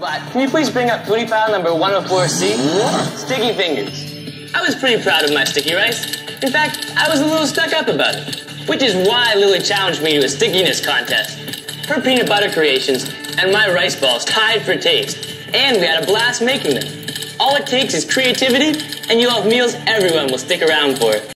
But can you please bring up foodie file number 104C? Sticky fingers. I was pretty proud of my sticky rice. In fact, I was a little stuck up about it. Which is why Lily challenged me to a stickiness contest. Her peanut butter creations and my rice balls tied for taste. And we had a blast making them. All it takes is creativity, and you'll have meals everyone will stick around for.